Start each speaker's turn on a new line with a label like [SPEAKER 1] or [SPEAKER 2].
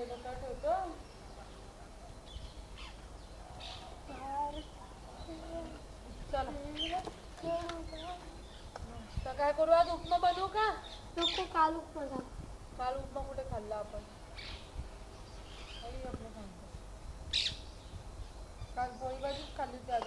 [SPEAKER 1] तो।
[SPEAKER 2] तो काल उपमा खा.
[SPEAKER 1] काल उपमा कुठे खाल्ला आपण? काल पोळी भाजीच खाल्ली त्या